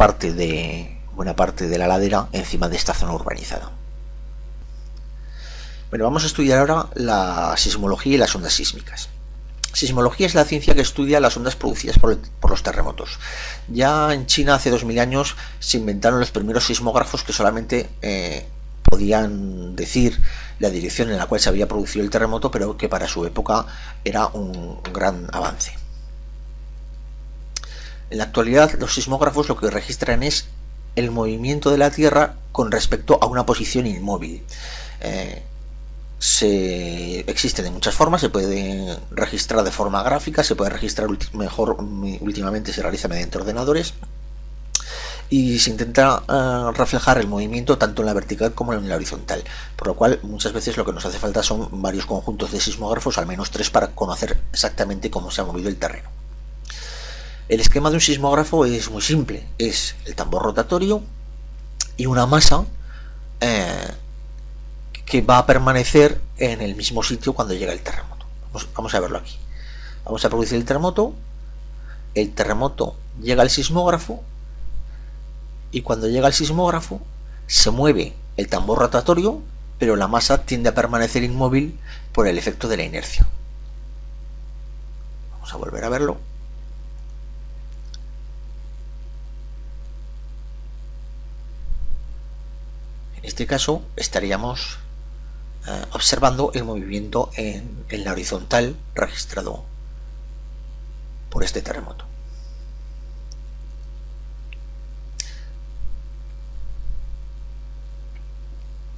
parte de buena parte de la ladera encima de esta zona urbanizada. Bueno, vamos a estudiar ahora la sismología y las ondas sísmicas. Sismología es la ciencia que estudia las ondas producidas por, los terremotos. Ya en China hace 2000 años se inventaron los primeros sismógrafos que solamente eh, podían decir la dirección en la cual se había producido el terremoto, pero que para su época era un gran avance. En la actualidad los sismógrafos lo que registran es el movimiento de la Tierra con respecto a una posición inmóvil. Eh, se existe de muchas formas, se puede registrar de forma gráfica, se puede registrar mejor últimamente se realiza mediante ordenadores y se intenta eh, reflejar el movimiento tanto en la vertical como en la horizontal, por lo cual muchas veces lo que nos hace falta son varios conjuntos de sismógrafos, al menos tres para conocer exactamente cómo se ha movido el terreno. El esquema de un sismógrafo es muy simple, es el tambor rotatorio y una masa eh, que va a permanecer en el mismo sitio cuando llega el terremoto. Vamos, a verlo aquí. Vamos a producir el terremoto, el terremoto llega al sismógrafo y cuando llega al sismógrafo se mueve el tambor rotatorio, pero la masa tiende a permanecer inmóvil por el efecto de la inercia. Vamos a volver a verlo. Este caso estaríamos eh, observando el movimiento en, la horizontal registrado por este terremoto.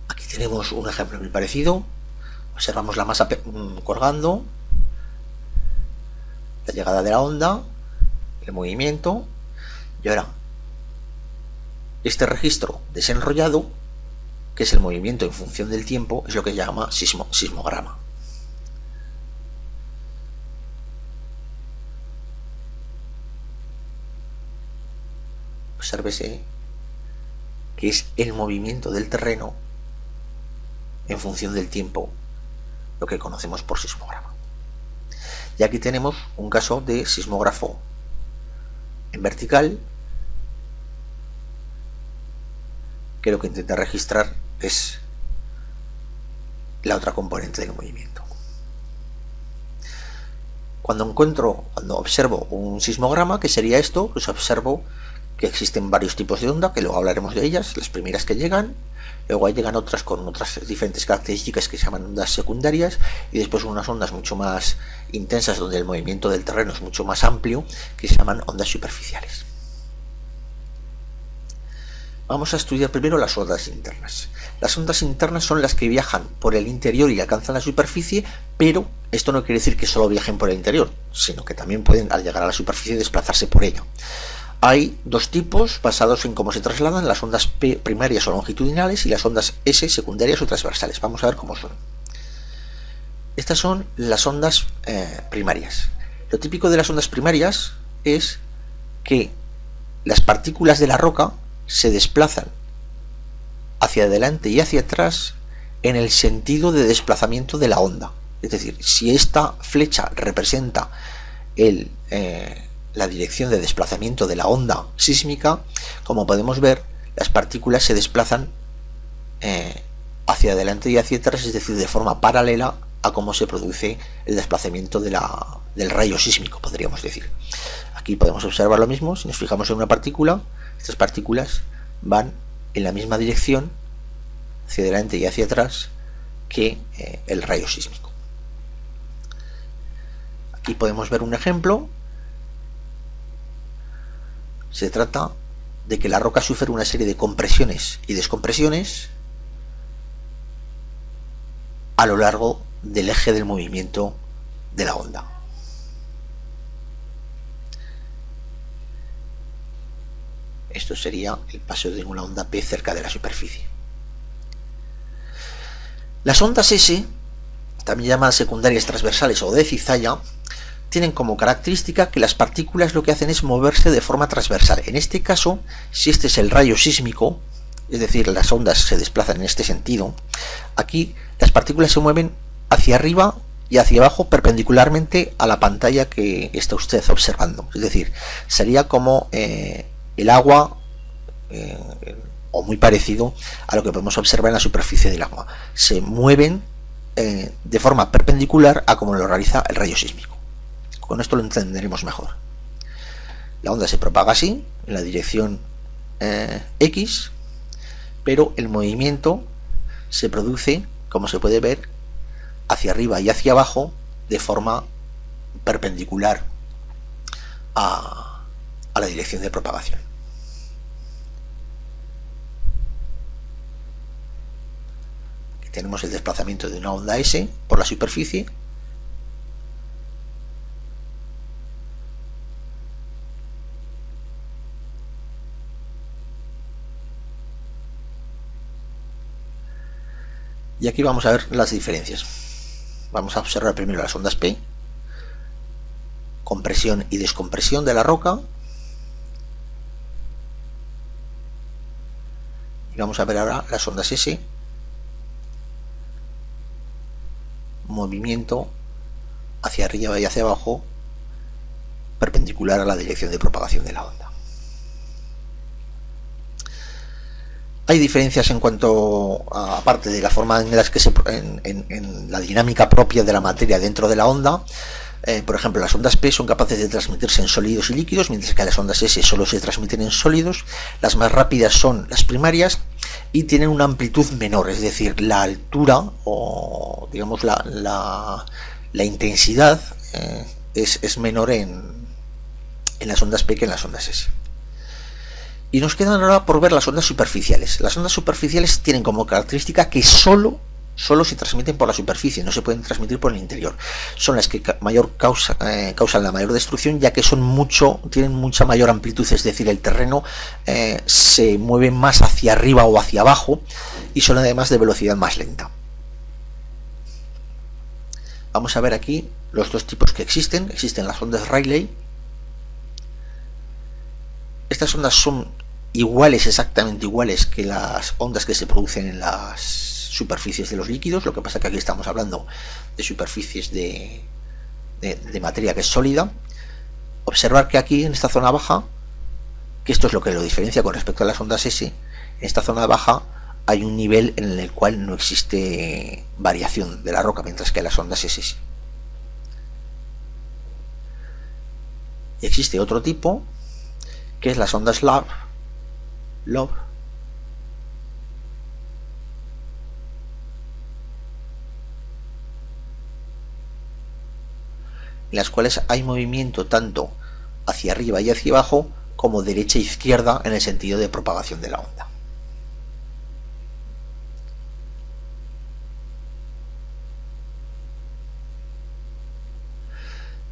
Aquí tenemos un ejemplo muy parecido. Observamos la masa mm, colgando, la llegada de la onda, el movimiento y ahora este registro desenrollado que es el movimiento en función del tiempo, es lo que se llama sismo, sismograma. Obsérvese que es el movimiento del terreno en función del tiempo, lo que conocemos por sismograma. Y aquí tenemos un caso de sismógrafo en vertical que lo que intenta registrar es la otra componente del movimiento. Cuando encuentro, cuando observo un sismograma, que sería esto, pues observo que existen varios tipos de onda, que luego hablaremos de ellas, las primeras que llegan, luego llegan otras con otras diferentes características que se llaman ondas secundarias, y después unas ondas mucho más intensas donde el movimiento del terreno es mucho más amplio, que se llaman ondas superficiales. Vamos a estudiar primero las ondas internas. Las ondas internas son las que viajan por el interior y alcanzan la superficie, pero esto no quiere decir que solo viajen por el interior, sino que también pueden al llegar a la superficie desplazarse por ella. Hay dos tipos basados en cómo se trasladan las ondas P primarias o longitudinales y las ondas S secundarias o transversales. Vamos a ver cómo son. Estas son las ondas eh, primarias. Lo típico de las ondas primarias es que las partículas de la roca se desplazan hacia adelante y hacia atrás en el sentido de desplazamiento de la onda. Es decir, si esta flecha representa el, eh, la dirección de desplazamiento de la onda sísmica, como podemos ver, las partículas se desplazan eh, hacia adelante y hacia atrás, es decir, de forma paralela a cómo se produce el desplazamiento de la, del rayo sísmico, podríamos decir. Aquí podemos observar lo mismo, si nos fijamos en una partícula, estas partículas van en la misma dirección, hacia adelante y hacia atrás, que eh, el rayo sísmico. Aquí podemos ver un ejemplo. Se trata de que la roca sufre una serie de compresiones y descompresiones a lo largo del eje del movimiento de la onda. Esto sería el paso de una onda P cerca de la superficie. Las ondas S, también llamadas secundarias transversales o de cizalla, tienen como característica que las partículas lo que hacen es moverse de forma transversal. En este caso, si este es el rayo sísmico, es decir, las ondas se desplazan en este sentido, aquí las partículas se mueven hacia arriba y hacia abajo perpendicularmente a la pantalla que está usted observando. Es decir, sería como eh, el agua eh, o muy parecido a lo que podemos observar en la superficie del agua. Se mueven eh, de forma perpendicular a como lo realiza el rayo sísmico. Con esto lo entenderemos mejor. La onda se propaga así, en la dirección eh, X, pero el movimiento se produce, como se puede ver, hacia arriba y hacia abajo de forma perpendicular a la dirección de propagación. tenemos el desplazamiento de una onda S por la superficie. Y aquí vamos a ver las diferencias. Vamos a observar primero las ondas P compresión y descompresión de la roca vamos a ver ahora las ondas S movimiento hacia arriba y hacia abajo perpendicular a la dirección de propagación de la onda. Hay diferencias en cuanto a aparte de la forma en las que se en, la dinámica propia de la materia dentro de la onda. Eh, por ejemplo, las ondas P son capaces de transmitirse en sólidos y líquidos, mientras que las ondas S solo se transmiten en sólidos. Las más rápidas son las primarias y tienen una amplitud menor, es decir, la altura o digamos la, la, intensidad eh, es, menor en, en las ondas P que en las ondas S. Y nos quedan ahora por ver las ondas superficiales. Las ondas superficiales tienen como característica que solo solo se transmiten por la superficie, no se pueden transmitir por el interior. Son las que mayor causa, eh, causan la mayor destrucción, ya que son mucho, tienen mucha mayor amplitud, es decir, el terreno eh, se mueve más hacia arriba o hacia abajo y son además de velocidad más lenta. Vamos a ver aquí los dos tipos que existen. Existen las ondas Rayleigh. Estas ondas son iguales, exactamente iguales que las ondas que se producen en las superficies de los líquidos, lo que pasa que aquí estamos hablando de superficies de, de, materia que es sólida. Observar que aquí en esta zona baja, que esto es lo que lo diferencia con respecto a las ondas S, en esta zona baja hay un nivel en el cual no existe variación de la roca, mientras que las ondas S sí. Existe otro tipo, que es las ondas Love, Love en las cuales hay movimiento tanto hacia arriba y hacia abajo como derecha e izquierda en el sentido de propagación de la onda.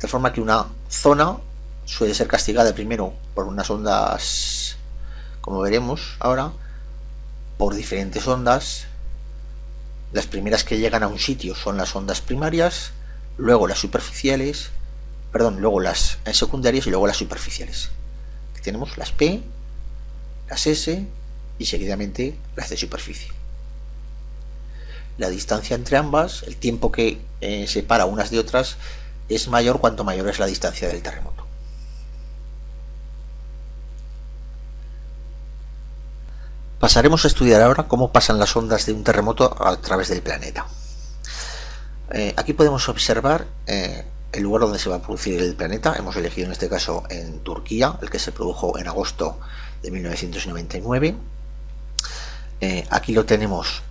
De forma que una zona suele ser castigada primero por unas ondas, como veremos ahora, por diferentes ondas. Las primeras que llegan a un sitio son las ondas primarias, luego las superficiales, perdón, luego las secundarias y luego las superficiales. tenemos las P, las S y seguidamente las de superficie. La distancia entre ambas, el tiempo que eh, separa unas de otras, es mayor cuanto mayor es la distancia del terremoto. Pasaremos a estudiar ahora cómo pasan las ondas de un terremoto a través del planeta. Eh, aquí podemos observar eh, el lugar donde se va a producir el planeta. Hemos elegido en este caso en Turquía, el que se produjo en agosto de 1999. Eh, aquí lo tenemos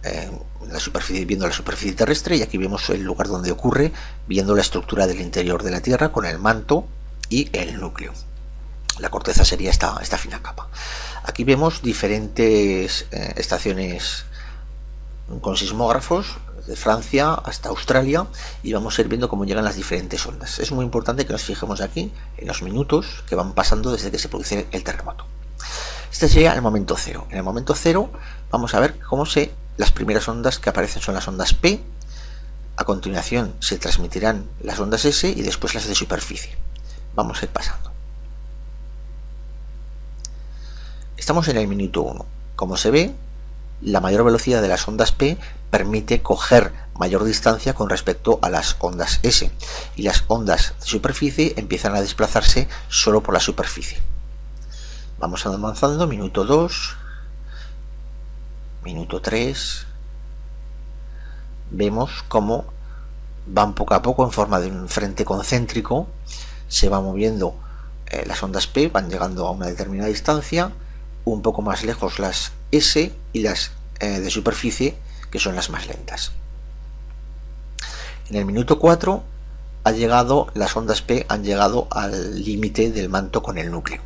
la superficie, viendo la superficie terrestre y aquí vemos el lugar donde ocurre, viendo la estructura del interior de la Tierra con el manto y el núcleo. La corteza sería esta, esta fina capa. Aquí vemos diferentes estaciones con sismógrafos de Francia hasta Australia y vamos a ir viendo cómo llegan las diferentes ondas. Es muy importante que nos fijemos aquí en los minutos que van pasando desde que se produce el terremoto. Este sería el momento cero. En el momento cero vamos a ver cómo se las primeras ondas que aparecen son las ondas P. A continuación se transmitirán las ondas S y después las de superficie. Vamos a ir pasando. Estamos en el minuto 1. Como se ve, la mayor velocidad de las ondas P permite coger mayor distancia con respecto a las ondas S y las ondas de superficie empiezan a desplazarse solo por la superficie. Vamos avanzando, minuto 2, minuto 3, vemos cómo van poco a poco en forma de un frente concéntrico, se va moviendo eh, las ondas P, van llegando a una determinada distancia, un poco más lejos las S y las eh, de superficie, que son las más lentas. En el minuto 4 ha llegado, las ondas P han llegado al límite del manto con el núcleo.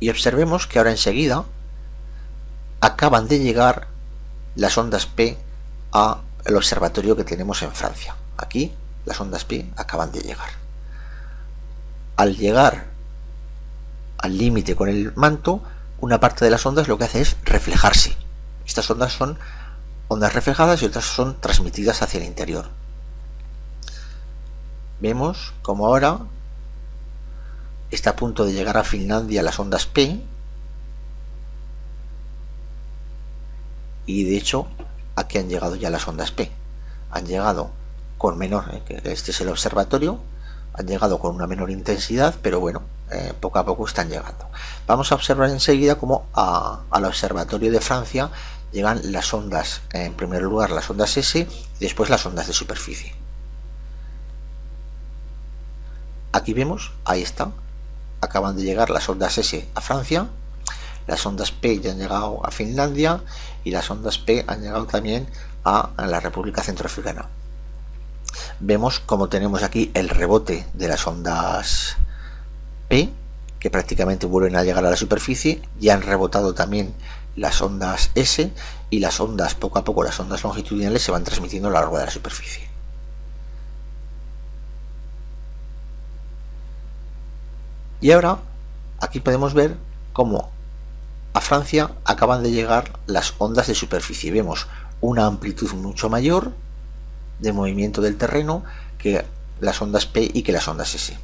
Y observemos que ahora enseguida acaban de llegar las ondas P al observatorio que tenemos en Francia. Aquí las ondas P acaban de llegar. Al llegar al límite con el manto, una parte de las ondas lo que hace es reflejarse. Estas ondas son ondas reflejadas y otras son transmitidas hacia el interior. Vemos como ahora está a punto de llegar a Finlandia las ondas P y de hecho aquí han llegado ya las ondas P. Han llegado con menor, eh, este es el observatorio, han llegado con una menor intensidad, pero bueno, eh, poco a poco están llegando. Vamos a observar enseguida cómo al observatorio de Francia llegan las ondas, en primer lugar las ondas S y después las ondas de superficie. Aquí vemos, ahí está, acaban de llegar las ondas S a Francia, las ondas P ya han llegado a Finlandia y las ondas P han llegado también a, a la República Centroafricana. Vemos como tenemos aquí el rebote de las ondas Que prácticamente vuelven a llegar a la superficie, ya han rebotado también las ondas S y las ondas, poco a poco las ondas longitudinales se van transmitiendo a lo largo de la superficie. Y ahora aquí podemos ver cómo a Francia acaban de llegar las ondas de superficie. Vemos una amplitud mucho mayor de movimiento del terreno que las ondas P y que las ondas S.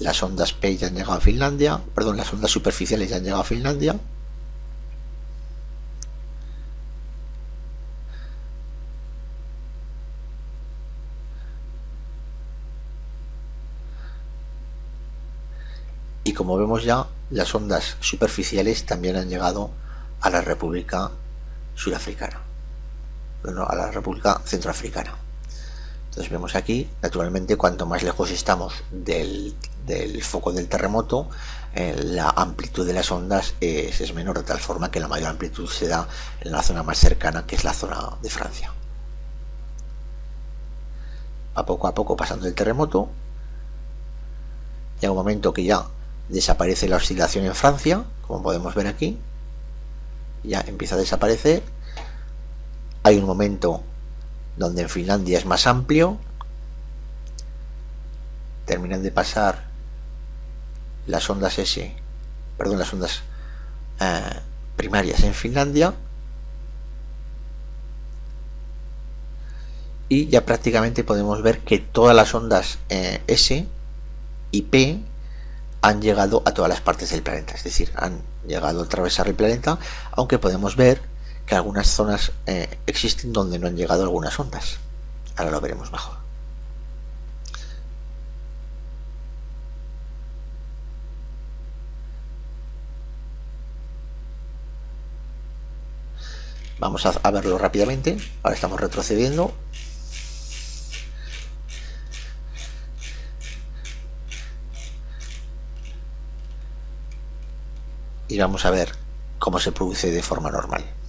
las ondas P ya han llegado a Finlandia, perdón, las ondas superficiales ya han llegado a Finlandia. Y como vemos ya, las ondas superficiales también han llegado a la República Surafricana, bueno, a la República Centroafricana. Entonces vemos aquí, naturalmente, cuanto más lejos estamos del, foco del terremoto, eh, la amplitud de las ondas es, menor, de tal forma que la mayor amplitud se da en la zona más cercana, que es la zona de Francia. A poco a poco pasando el terremoto, llega un momento que ya desaparece la oscilación en Francia, como podemos ver aquí, ya empieza a desaparecer. Hay un momento donde en Finlandia es más amplio. Terminan de pasar las ondas S, perdón, las ondas eh, primarias en Finlandia. Y ya prácticamente podemos ver que todas las ondas eh, S y P han llegado a todas las partes del planeta, es decir, han llegado a atravesar el planeta, aunque podemos ver que algunas zonas eh, existen donde no han llegado algunas ondas. Ahora lo veremos mejor. Vamos a verlo rápidamente. Ahora estamos retrocediendo. Y vamos a ver cómo se produce de forma normal.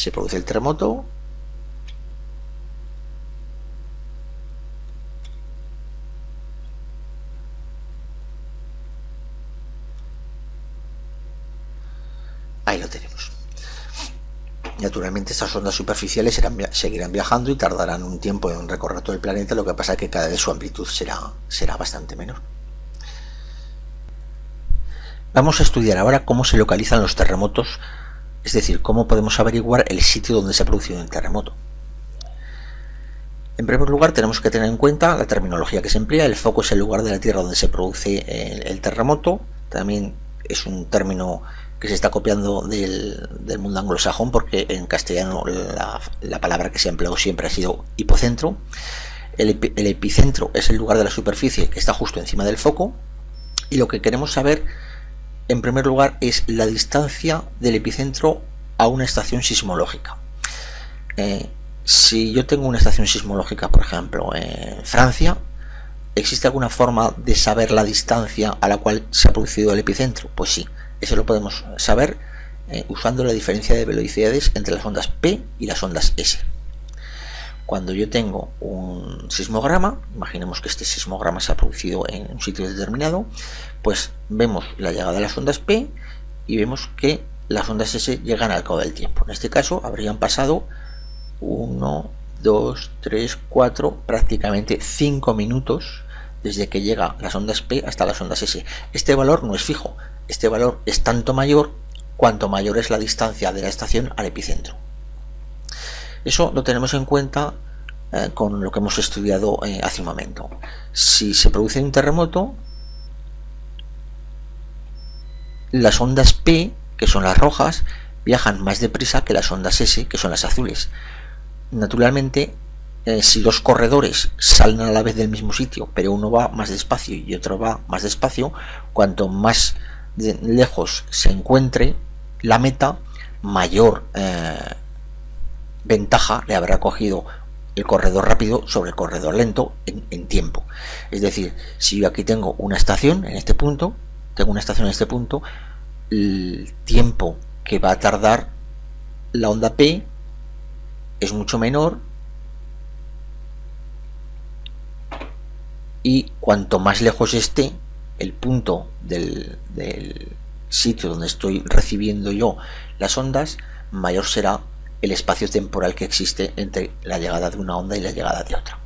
Se produce el terremoto. Ahí lo tenemos. Naturalmente estas ondas superficiales seguirán viajando y tardarán un tiempo en recorrer todo el planeta. Lo que pasa es que cada vez su amplitud será, será bastante menor. Vamos a estudiar ahora cómo se localizan los terremotos es decir, cómo podemos averiguar el sitio donde se ha producido el terremoto. En primer lugar, tenemos que tener en cuenta la terminología que se emplea. El foco es el lugar de la Tierra donde se produce el, terremoto. También es un término que se está copiando del, mundo anglosajón porque en castellano la, palabra que se ha empleado siempre ha sido hipocentro. El, el, epicentro es el lugar de la superficie que está justo encima del foco y lo que queremos saber en primer lugar es la distancia del epicentro a una estación sismológica. Eh, si yo tengo una estación sismológica, por ejemplo, en Francia, ¿existe alguna forma de saber la distancia a la cual se ha producido el epicentro? Pues sí, eso lo podemos saber eh, usando la diferencia de velocidades entre las ondas P y las ondas S. Cuando yo tengo un sismograma, imaginemos que este sismograma se ha producido en un sitio determinado, pues vemos la llegada de las ondas P y vemos que las ondas S llegan al cabo del tiempo. En este caso habrían pasado 1, 2, 3, 4, prácticamente 5 minutos desde que llega las ondas P hasta las ondas S. Este valor no es fijo, este valor es tanto mayor cuanto mayor es la distancia de la estación al epicentro. Eso lo tenemos en cuenta eh, con lo que hemos estudiado eh, hace un momento. Si se produce un terremoto, las ondas P, que son las rojas, viajan más deprisa que las ondas S, que son las azules. Naturalmente, eh, si dos corredores salen a la vez del mismo sitio, pero uno va más despacio y otro va más despacio, cuanto más lejos se encuentre la meta, mayor eh, ventaja le habrá cogido el corredor rápido sobre el corredor lento en, en, tiempo. Es decir, si yo aquí tengo una estación en este punto, tengo una estación en este punto, el tiempo que va a tardar la onda P es mucho menor y cuanto más lejos esté el punto del, sitio donde estoy recibiendo yo las ondas, mayor será el espacio temporal que existe entre la llegada de una onda y la llegada de otra.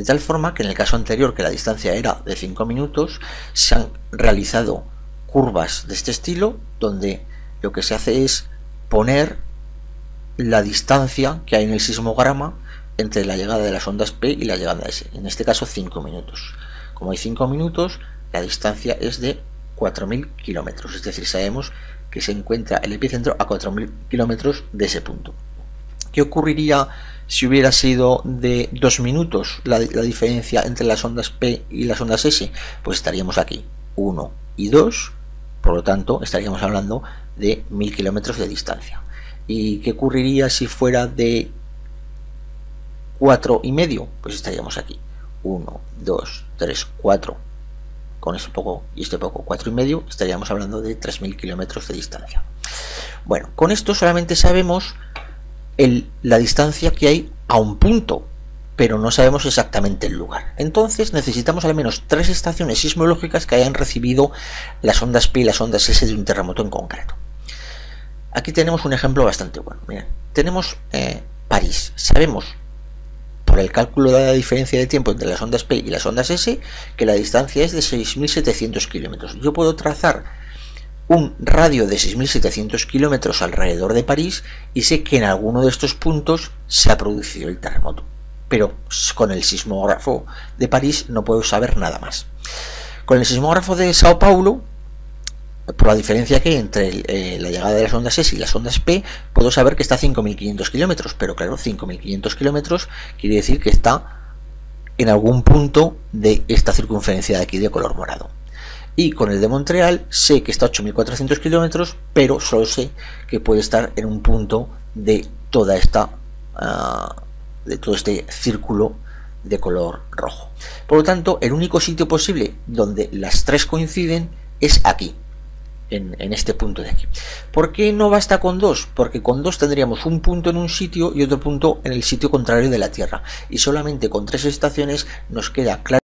De tal forma que en el caso anterior, que la distancia era de 5 minutos, se han realizado curvas de este estilo, donde lo que se hace es poner la distancia que hay en el sismograma entre la llegada de las ondas P y la llegada S. En este caso 5 minutos. Como hay 5 minutos, la distancia es de 4.000 kilómetros. Es decir, sabemos que se encuentra el epicentro a 4.000 kilómetros de ese punto. ¿Qué ocurriría si hubiera sido de 2 minutos la, la, diferencia entre las ondas P y las ondas S? Pues estaríamos aquí, 1 y 2, por lo tanto estaríamos hablando de 1.000 kilómetros de distancia. ¿Y qué ocurriría si fuera de 4 y medio? Pues estaríamos aquí, 1, 2, 3, 4. Con este poco y este poco, 4 y medio, estaríamos hablando de 3.000 kilómetros de distancia. Bueno, con esto solamente sabemos la distancia que hay a un punto, pero no sabemos exactamente el lugar. Entonces necesitamos al menos tres estaciones sismológicas que hayan recibido las ondas P y las ondas S de un terremoto en concreto. Aquí tenemos un ejemplo bastante bueno. Tenemos eh, París. Sabemos por el cálculo de la diferencia de tiempo entre las ondas P y las ondas S que la distancia es de 6.700 kilómetros. Yo puedo trazar un radio de 6.700 kilómetros alrededor de París y sé que en alguno de estos puntos se ha producido el terremoto. Pero con el sismógrafo de París no puedo saber nada más. Con el sismógrafo de Sao Paulo, por la diferencia que hay entre eh, la llegada de las ondas S y las ondas P, puedo saber que está a 5.500 kilómetros. Pero claro, 5.500 kilómetros quiere decir que está en algún punto de esta circunferencia de aquí de color morado y con el de Montreal sé que está a 8.400 kilómetros, pero solo sé que puede estar en un punto de toda esta uh, de todo este círculo de color rojo. Por lo tanto, el único sitio posible donde las tres coinciden es aquí, en, en, este punto de aquí. ¿Por qué no basta con dos? Porque con dos tendríamos un punto en un sitio y otro punto en el sitio contrario de la Tierra. Y solamente con tres estaciones nos queda claro